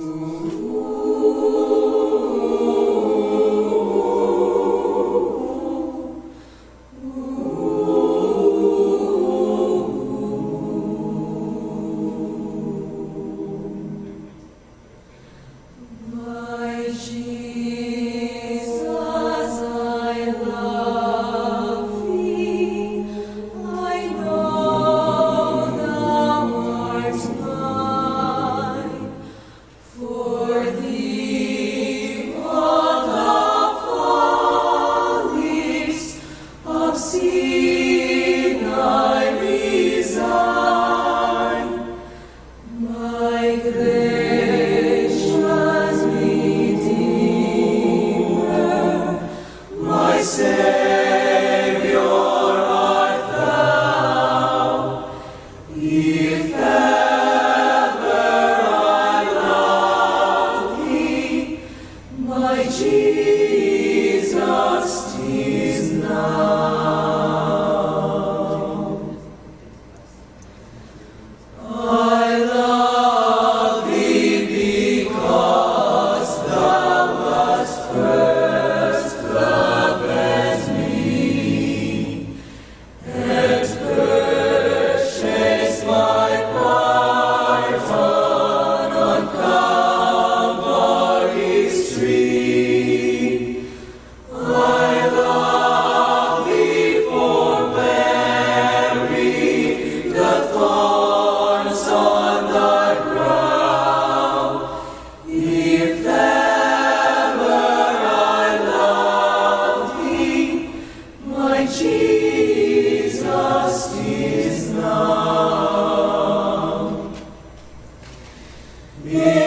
My my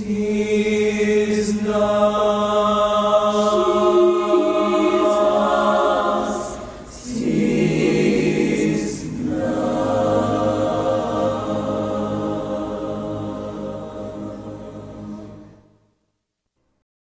see.